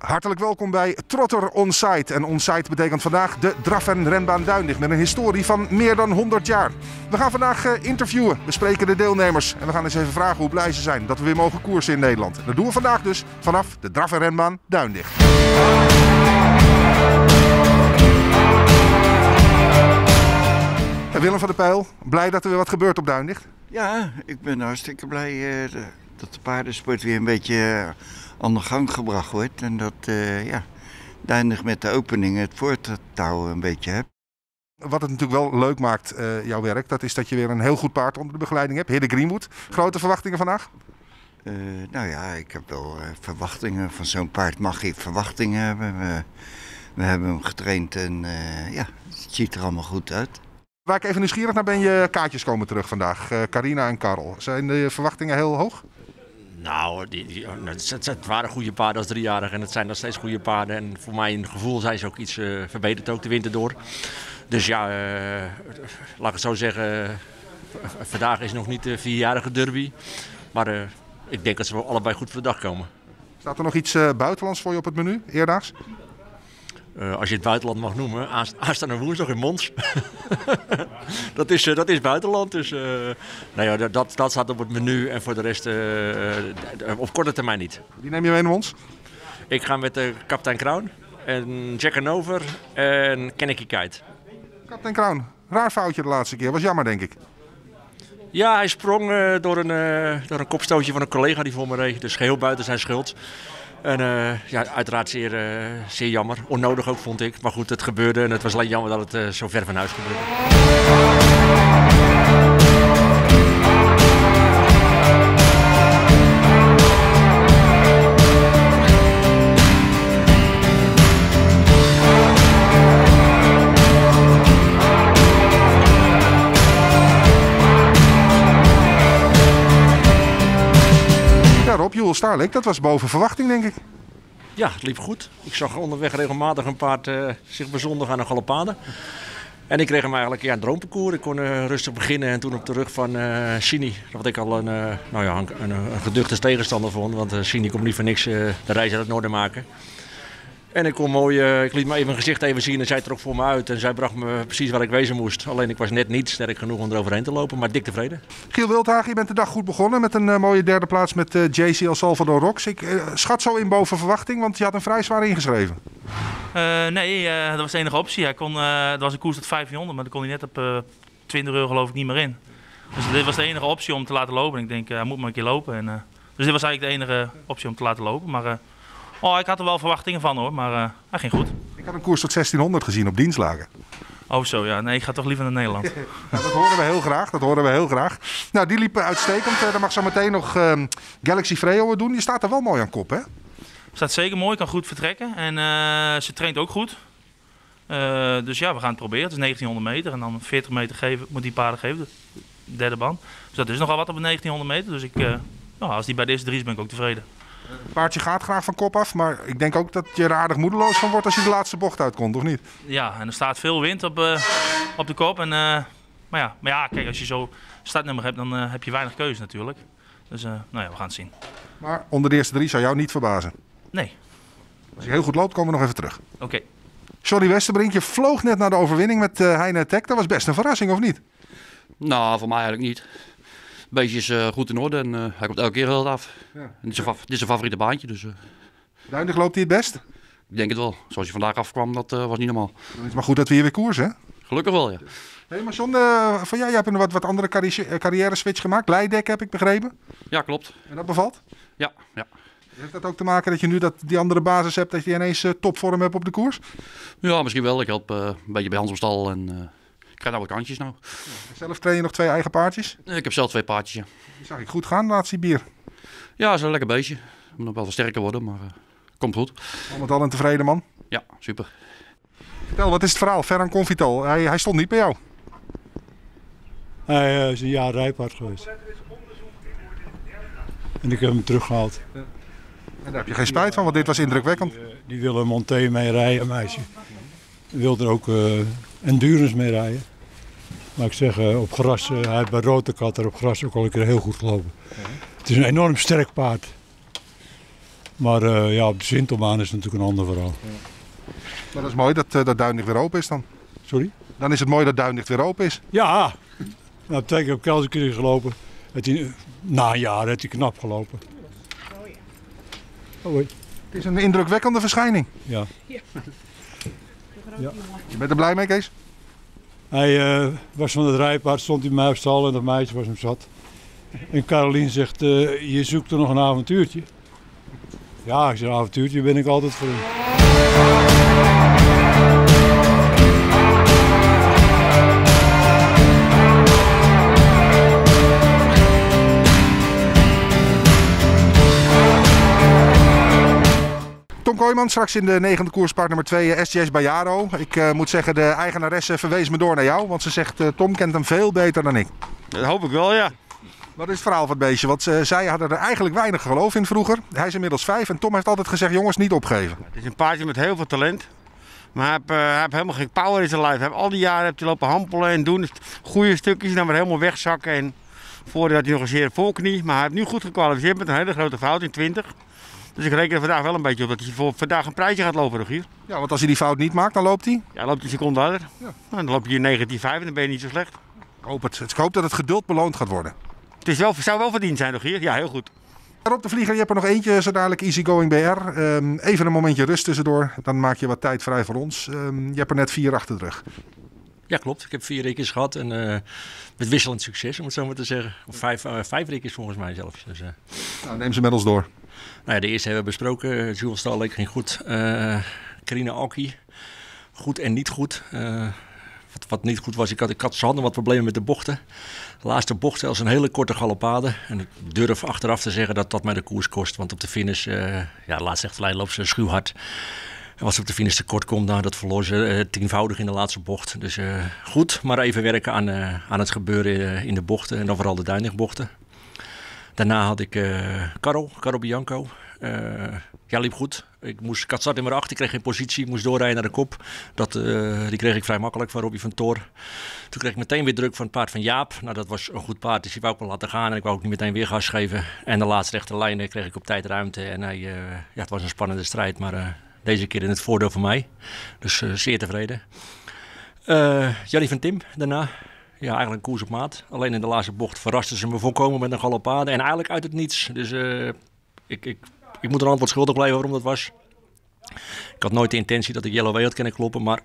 Hartelijk welkom bij Trotter Onsite. En Onsite betekent vandaag de draf- en renbaan Duindig met een historie van meer dan 100 jaar. We gaan vandaag eh, interviewen, we spreken de deelnemers en we gaan eens even vragen hoe blij ze zijn dat we weer mogen koersen in Nederland. En dat doen we vandaag dus vanaf de draf- en renbaan Duindicht. En Willem van der Pijl, blij dat er weer wat gebeurt op Duindicht? Ja, ik ben hartstikke blij eh, dat de paardensport weer een beetje eh, aan de gang gebracht wordt. En dat eh ja, met de opening het voortouw een beetje hebt. Wat het natuurlijk wel leuk maakt, eh, jouw werk, dat is dat je weer een heel goed paard onder de begeleiding hebt. Hidde Greenwood. Grote verwachtingen vandaag? Nou ja, ik heb wel verwachtingen. Van zo'n paard mag je verwachtingen hebben. We, we hebben hem getraind en ja, het ziet er allemaal goed uit. Waar ik even nieuwsgierig naar ben, je kaartjes komen terug vandaag. Carina en Karel. Zijn de verwachtingen heel hoog? Nou, die, die, oh, het, het waren goede paarden als driejarige en het zijn nog steeds goede paarden. En voor mijn gevoel zijn ze ook iets eh, verbeterd ook de winter door. Dus ja, eh, laat ik het zo zeggen, vandaag is nog niet de vierjarige derby. Maar eh, ik denk dat ze allebei goed voor de dag komen. Staat er nog iets buitenlands voor je op het menu, eerdaags? Eh, als je het buitenland mag noemen, aans- aanstaande woensdag in Mons. dat, is, eh, dat is buitenland, dus eh, nou ja, dat- dat, staat op het menu. En voor de rest op korte termijn niet. Die neem je mee naar ons? Ik ga met de kapitein Kroon en Jack Hanover en Kennedy Kite. Kapitein Kroon, raar foutje de laatste keer. Was jammer, denk ik. Ja, hij sprong door, een, door een kopstootje van een collega die voor me reed. Dus geheel buiten zijn schuld. En eh, ja, uiteraard zeer, eh, zeer jammer. Onnodig ook, vond ik. Maar goed, het gebeurde en het was alleen jammer dat het eh, zo ver van huis gebeurde. Dat was boven verwachting, denk ik. Ja, het liep goed. Ik zag onderweg regelmatig een paard eh, zich bezondigen aan een galopade. En ik kreeg hem eigenlijk ja, een droomparcours. Ik kon eh, rustig beginnen en toen op de rug van Sini. Wat ik al een, nou ja, een, een, geduchte tegenstander vond. Want Sini komt niet voor niks de reis uit het noorden maken. En ik, kon mooi, eh, ik liet me even mijn gezicht even zien en zij trok voor me uit. En zij bracht me precies waar ik wezen moest. Alleen ik was net niet sterk genoeg om eroverheen te lopen. Maar dik tevreden. Giel Wildhagen, je bent de dag goed begonnen met een eh, mooie derde plaats met eh, JC El Salvador Rocks. Ik schat zo in boven verwachting, want je had hem vrij zwaar ingeschreven. Eh, nee, eh, dat was de enige optie. Hij kon, eh dat was een koers tot 1500, maar daar kon hij net op eh 20 euro geloof ik niet meer in. Dus dit was de enige optie om te laten lopen. En ik denk, hij moet maar een keer lopen. En, eh, dus dit was eigenlijk de enige optie om te laten lopen. Maar oh, ik had er wel verwachtingen van hoor, maar eh, hij ging goed. Ik had een koers tot 1600 gezien op dienstlagen. Oh zo, ja. Nee, ik ga toch liever naar Nederland. Ja, dat horen we heel graag, dat horen we heel graag. Nou, die liep uitstekend. Eh, dan mag zo meteen nog ehm, Galaxy Freo doen. Je staat er wel mooi aan kop, hè? Staat zeker mooi, kan goed vertrekken. En eh, ze traint ook goed. Dus ja, we gaan het proberen. Het is 1900 meter en dan 40 meter geven, moet die paarden geven. De derde band. Dus dat is nogal wat op een 1900 meter. Dus ik, nou, als die bij deze drie is, ben ik ook tevreden. Het paardje gaat graag van kop af, maar ik denk ook dat je er aardig moedeloos van wordt als je de laatste bocht uitkomt, of niet? Ja, en er staat veel wind op, eh, op de kop. En, eh, maar, ja, maar ja, kijk, als je zo startnummer hebt, dan eh, heb je weinig keuze natuurlijk. Dus eh, nou ja, we gaan het zien. Maar onder de eerste drie zou jou niet verbazen. Nee, Als je heel goed loopt, komen we nog even terug. oké. Johnny Westerbrink, je vloog net naar de overwinning met eh Heine Tech. Dat was best een verrassing, of niet? Nou, voor mij eigenlijk niet. Beetje is eh, goed in orde en eh, hij komt elke keer heel af. Ja. Dit, is dit zijn favoriete baantje, dus eh, Duindig loopt hij het best. ik denk het wel. Zoals hij vandaag afkwam, dat was niet normaal. Is maar goed dat we hier weer koers, hè? Gelukkig wel, ja. Hé, maar John, van jij, jij hebt een wat, wat andere carri- eh, carrière switch gemaakt. Leidek heb ik begrepen. Ja, klopt. En dat bevalt? Ja, ja. Heeft dat ook te maken dat je nu dat, die andere basis hebt, dat je ineens topvorm hebt op de koers? ja misschien wel. Ik help een beetje bij Hans op stal en krijg nou wat kantjes nou. Zelf train je nog twee eigen paardjes. Ik heb zelf twee paardjes, ja. Die zag ik goed gaan, laatst die bier. Ja, is een lekker beestje. Moet nog wel wat sterker worden, maar eh, komt goed. Al met al een tevreden man. Ja, super. Vertel, wat is het verhaal? Ferran Convital, hij, hij stond niet bij jou. Hij eh, is een jaar rijpaard geweest. En ik heb hem teruggehaald. En daar heb je geen spijt van, want dit was indrukwekkend. Eh, Die wilde Monté mee rijden, een meisje. Die wilde er ook eh, endurance mee rijden. Maar ik zeg, eh, op gras, eh, hij heeft bij Rotekat er op gras ook al een keer heel goed gelopen. Het is een enorm sterk paard. Maar eh, ja, op de Sintelbaan is het natuurlijk een ander verhaal. Maar dat is mooi dat, uh, dat Duinlicht weer open is dan. Sorry? Dan is het mooi dat Duinlicht weer open is. Ja, nou, twee keer op Kelderkirch gelopen. Het hij, na een jaar heeft hij knap gelopen. Oh, het is een indrukwekkende verschijning. Ja. ja. Je bent er blij mee, Kees? Hij uh, was van het rijpaard, stond hij bij mij op stal en dat meisje was hem zat. En Carolien zegt, uh, je zoekt er nog een avontuurtje. Ja, een avontuurtje ben ik altijd voor. Kooijman, straks in de negende koerspaard nummer 2, SJS Bayaro. Ik uh, moet zeggen, de eigenaresse verwees me door naar jou. Want ze zegt, uh, Tom kent hem veel beter dan ik. Dat hoop ik wel, ja. Wat is het verhaal van het beestje? Want uh, zij hadden er eigenlijk weinig geloof in vroeger. Hij is inmiddels vijf en Tom heeft altijd gezegd, jongens, niet opgeven. Het is een paardje met heel veel talent. Maar hij heeft, hij heeft helemaal geen power in zijn lijf. Hij heeft al die jaren heeft hij lopen hampelen en doen goede stukjes en dan weer helemaal wegzakken. En voordat hij nog een zeer voorknie. Maar hij heeft nu goed gekwalificeerd met een hele grote fout in 20. Dus ik reken er vandaag wel een beetje op dat hij voor vandaag een prijsje gaat lopen, Rogier. Ja, want als hij die fout niet maakt, dan loopt hij? Ja, loopt hij een seconde harder. Ja. Nou, dan loop je hier 19,5 en dan ben je niet zo slecht. Ik hoop het. Ik hoop dat het geduld beloond gaat worden. Het is wel, zou wel verdiend zijn, Rogier. Ja, heel goed. Rob de Vlieger, je hebt er nog eentje, zo dadelijk Easygoing BR. Um, even een momentje rust tussendoor. Dan maak je wat tijd vrij voor ons. Um, je hebt er net vier achter de rug. Ja, klopt. Ik heb vier rekens gehad en uh, met wisselend succes, om het zo maar te zeggen. Of vijf, uh, vijf rekens volgens mij zelfs. Dus, uh... nou, neem ze met ons door. Nou ja, de eerste hebben we besproken. Jules Stalleek ging goed. Uh, Carina Alki, goed en niet goed. Uh, wat, wat, niet goed was, ik had, ik had handen wat problemen met de bochten. De laatste bocht zelfs een hele korte galopade. En ik durf achteraf te zeggen dat dat mij de koers kost. Want op de finish, ja, de laatste echte lijn loopt ze schuwhard. En als ze op de finish tekort komt, nou, dat verloor ze tienvoudig in de laatste bocht. Dus goed, maar even werken aan, aan het gebeuren in de bochten. En dan vooral de duinigbochten. Daarna had ik Caro, Caro Bianco. Uh, ja, liep goed. Ik, moest, ik start nummer 8, ik kreeg geen positie, moest doorrijden naar de kop. Dat, uh, die kreeg ik vrij makkelijk van Robbie van Toor. Toen kreeg ik meteen weer druk van het paard van Jaap. Nou, dat was een goed paard, dus die wou ik wel laten gaan. En ik wou ook niet meteen weer gas geven. En de laatste rechte lijnen kreeg ik op tijd ruimte. En hij, ja, het was een spannende strijd, maar deze keer in het voordeel van mij. Dus zeer tevreden. Jannie van Tim daarna ja, eigenlijk een koers op maat. Alleen in de laatste bocht verraste ze me volkomen met een galopade. En eigenlijk uit het niets. Dus uh, ik, ik, ik moet een antwoord schuldig blijven waarom dat was. Ik had nooit de intentie dat ik Yellow Way had kunnen kloppen. Maar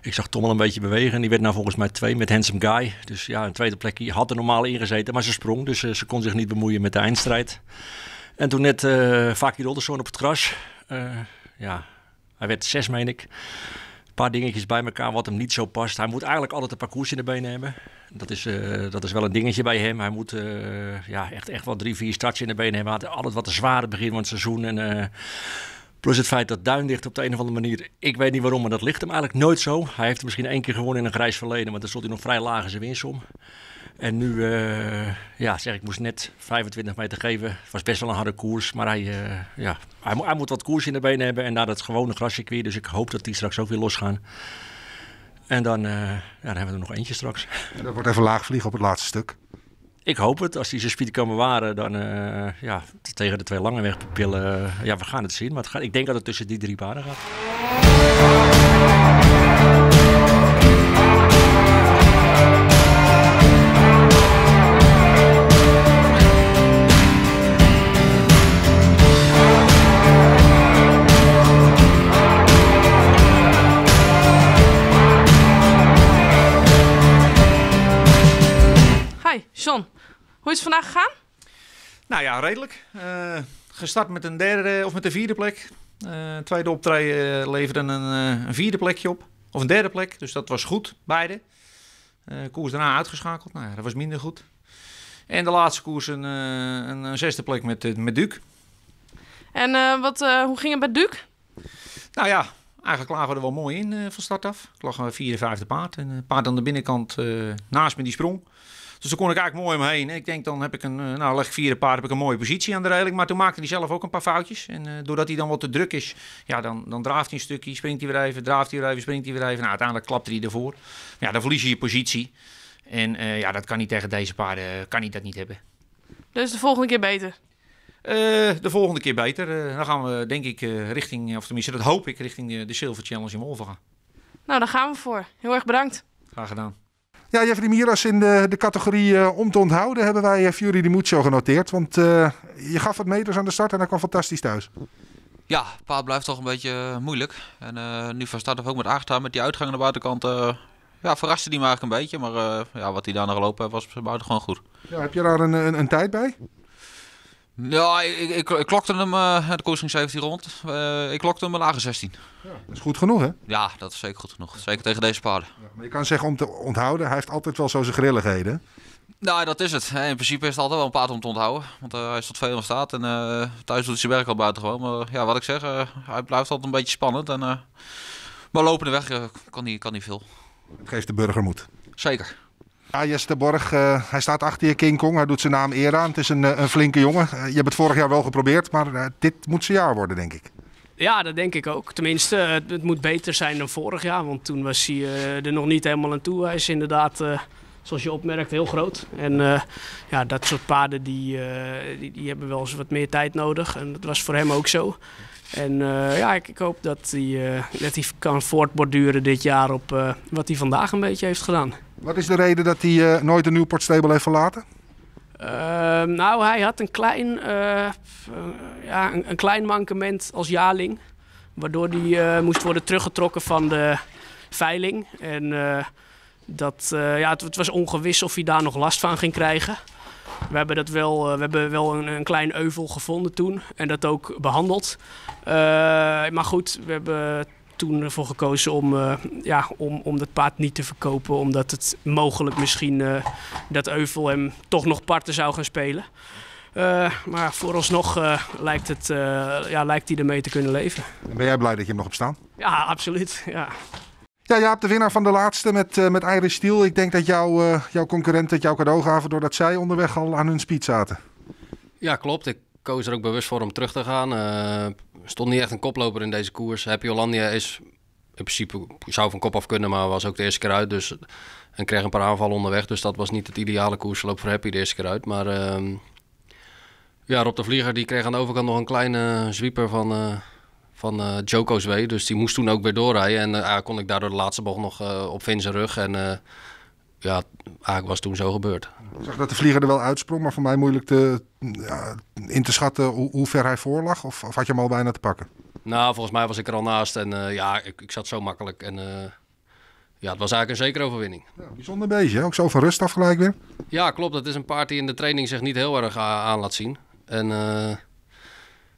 ik zag Tom al een beetje bewegen. Die werd nou volgens mij twee met Handsome Guy. Dus ja, een tweede plekje had er normaal ingezeten. Maar ze sprong. Dus uh, ze kon zich niet bemoeien met de eindstrijd. En toen net uh, Faki Rolderson op het gras. ja, hij werd zes, meen ik paar dingetjes bij elkaar wat hem niet zo past. Hij moet eigenlijk altijd een parcours in de benen hebben. Dat is, uh, dat is wel een dingetje bij hem. Hij moet uh, ja, echt, echt wel drie, vier starts in de benen hebben. Hij had altijd wat een zware begin van het seizoen. En, uh, plus het feit dat Duindicht op de een of andere manier... Ik weet niet waarom, maar dat ligt hem eigenlijk nooit zo. Hij heeft misschien één keer gewonnen in een grijs verleden. Maar dan stond hij nog vrij laag in zijn winsom. En nu, uh, ja, zeg ik, moest net 25 meter geven. Het was best wel een harde koers, maar hij, uh, ja, hij, hij, moet wat koers in de benen hebben. En naar dat gewone grascircuit, dus ik hoop dat die straks ook weer losgaan. En dan, uh, ja, dan hebben we er nog eentje straks. En dat wordt even laag vliegen op het laatste stuk. Ik hoop het. Als die zijn speed kan bewaren, dan ja, tegen de twee lange wegpupillen. ja, we gaan het zien. Maar het gaat, ik denk dat het tussen die drie paarden gaat. John, hoe is het vandaag gegaan? Nou ja, redelijk. Uh, gestart met een derde of met een vierde plek. Uh, tweede optreden uh, leverde een, een, vierde plekje op. Of een derde plek, dus dat was goed, beide. koers daarna uitgeschakeld, nou ja, dat was minder goed. En de laatste koers een, een, een zesde plek met, met Duke. En wat, hoe ging het met Duke? Nou ja, eigenlijk lagen we er wel mooi in van start af. Ik lag vierde, vijfde paard. En paard aan de binnenkant naast me die sprong. Dus dan kon ik eigenlijk mooi omheen. Ik denk dan heb ik een, nou leg ik vierde paard, heb ik een mooie positie aan de reling. Maar toen maakte hij zelf ook een paar foutjes. En uh, doordat hij dan wat te druk is, ja, dan, dan draaft hij een stukje, springt hij weer even, draaft hij weer even, springt hij weer even. Nou, uiteindelijk klapt hij ervoor. Ja, dan verlies je je positie. En uh, ja, dat kan niet tegen deze paarden, kan hij dat niet hebben. Dus de volgende keer beter? Eh, de volgende keer beter. Eh, dan gaan we denk ik eh, richting, of tenminste dat hoop ik, richting de, de Silver Challenge in Wolven gaan. Nou, daar gaan we voor. Heel erg bedankt. Graag gedaan. Ja, Jeffrey Miras in de, de categorie eh, om te onthouden hebben wij uh, Fury de Mucho genoteerd. Want uh, je gaf wat meters aan de start en hij kwam fantastisch thuis. Ja, paard blijft toch een beetje moeilijk. En uh, nu van start ook met achteraan met die uitgang aan de buitenkant. Ja, verraste die me eigenlijk een beetje. Maar ja, wat hij daar nog gelopen heeft was buitengewoon goed. Ja, heb je daar een, een, een tijd bij? Ja, ik, ik, ik klokte hem, de koers ging 17 rond. ik klokte hem een lage 16. Ja, dat is goed genoeg hè? Ja, dat is zeker goed genoeg. Zeker tegen deze paarden. Ja, maar je kan zeggen om te onthouden, hij heeft altijd wel zo zijn grilligheden. Nou, dat is het. In principe is het altijd wel een paard om te onthouden. Want uh, hij is tot veel in staat. En uh, thuis doet hij zijn werk al buitengewoon. Maar ja, wat ik zeg, uh, hij blijft altijd een beetje spannend. En, maar lopende weg kan hij kan veel. Het geeft de burger moed. Zeker. Ja, Jesse de Borg, hij staat achter je King Kong. Hij doet zijn naam eer aan. Het is een, een flinke jongen. je hebt het vorig jaar wel geprobeerd. Maar dit moet zijn jaar worden, denk ik. Ja, dat denk ik ook. Tenminste, het, moet beter zijn dan vorig jaar. Want toen was hij er nog niet helemaal aan toe. Hij is inderdaad zoals je opmerkt, heel groot. En ja, dat soort paarden die, die, hebben wel eens wat meer tijd nodig. En dat was voor hem ook zo. En ja, ik, ik, hoop dat hij, dat hij kan voortborduren dit jaar op wat hij vandaag een beetje heeft gedaan. Wat is de reden dat hij nooit de Newport Stable heeft verlaten? Ehm, nou, hij had een klein, ja, een, klein mankement als jaarling. Waardoor hij moest worden teruggetrokken van de veiling. En dat, ja, het, was ongewis of hij daar nog last van ging krijgen. We hebben, dat wel, we hebben wel een, een, klein euvel gevonden toen en dat ook behandeld. Maar goed, we hebben toen ervoor gekozen om, ja, om, om dat paard niet te verkopen. Omdat het mogelijk misschien dat euvel hem toch nog parten zou gaan spelen. maar vooralsnog lijkt, het, ja, lijkt hij ermee te kunnen leven. En ben jij blij dat je hem nog hebt staan? Ja, absoluut. Ja. Ja, Jaap, de winnaar van de laatste met, uh, met Irish Steel. Ik denk dat jou, uh, jouw concurrenten het jouw cadeau gaven doordat zij onderweg al aan hun speed zaten. Ja, klopt. Ik koos er ook bewust voor om terug te gaan. Uh, stond niet echt een koploper in deze koers. Happy Hollandia is in principe, zou van kop af kunnen, maar was ook de eerste keer uit. Dus, en kreeg een paar aanvallen onderweg. Dus dat was niet het ideale koersloop voor Happy de eerste keer uit. Maar ehm, ja, Rob de Vlieger die kreeg aan de overkant nog een kleine zwieper van van uh, Joko's W. Dus die moest toen ook weer doorrijden. En uh, kon ik daardoor de laatste bocht nog uh, op Vin zijn rug. En ja, eigenlijk was toen zo gebeurd. Ik zag dat de vlieger er wel uitsprong, maar voor mij moeilijk te, ja, in te schatten hoe, hoe, ver hij voor lag. Of, of, had je hem al bijna te pakken? Nou, volgens mij was ik er al naast. En ja, ik, ik, zat zo makkelijk. En ja, het was eigenlijk een zekere overwinning. Ja, bijzonder beetje, ook zo van rust af gelijk weer. Ja, klopt. Dat is een paard die in de training zich niet heel erg aan laat zien. En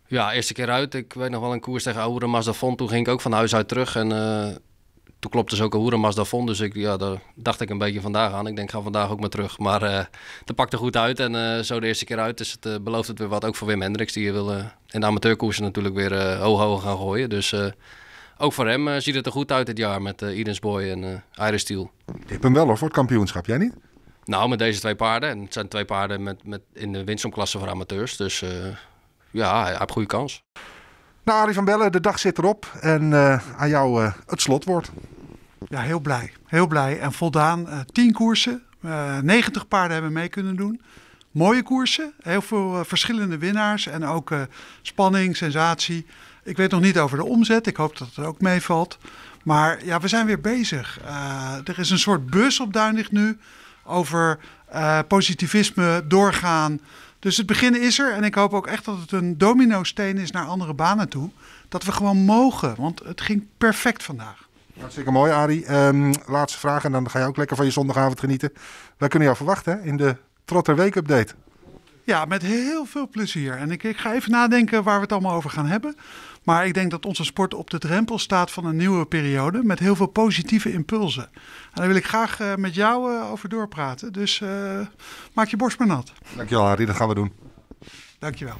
ja, eerste keer uit. Ik weet nog wel een koers tegen Ahoura Mazdafon. Toen ging ik ook van huis uit terug. En uh, toen klopte ze ook Ahoura Mazdafon. Dus ik, ja, daar dacht ik een beetje vandaag aan. Ik denk, ga vandaag ook maar terug. Maar uh, dat pakte goed uit. En uh, zo de eerste keer uit. Dus het belooft het weer wat. Ook voor Wim Hendricks. Die wil in de amateurkoersen natuurlijk weer hoog hoog gaan gooien. Dus ook voor hem ziet het er goed uit dit jaar. Met Edens Boy en Iris Steel. Ik ben wel hoor, voor het kampioenschap. Jij niet? Nou, met deze twee paarden. En het zijn twee paarden met, met in de winstomklasse voor amateurs. Dus ja, hij heeft goede kans. Arie van Bellen, de dag zit erop. En uh, aan jou uh, het slotwoord. Ja, heel blij. Heel blij en voldaan. Uh, tien koersen. 90 paarden hebben mee kunnen doen. Mooie koersen. Heel veel verschillende winnaars. En ook spanning, sensatie. Ik weet nog niet over de omzet. Ik hoop dat het ook meevalt. Maar ja, we zijn weer bezig. er is een soort bus op Duinlicht nu. Over positivisme, doorgaan. Dus het begin is er en ik hoop ook echt dat het een domino-steen is naar andere banen toe. Dat we gewoon mogen, want het ging perfect vandaag. Hartstikke mooi, Arie. Um, laatste vraag en dan ga je ook lekker van je zondagavond genieten. Wij kunnen jou verwachten hè, in de Trotter Week Update. Ja, met heel veel plezier. En ik, ik ga even nadenken waar we het allemaal over gaan hebben. Maar ik denk dat onze sport op de drempel staat van een nieuwe periode met heel veel positieve impulsen. En daar wil ik graag uh, met jou uh, over doorpraten. Dus uh, maak je borst maar nat. Dankjewel Harry, dat gaan we doen. Dankjewel.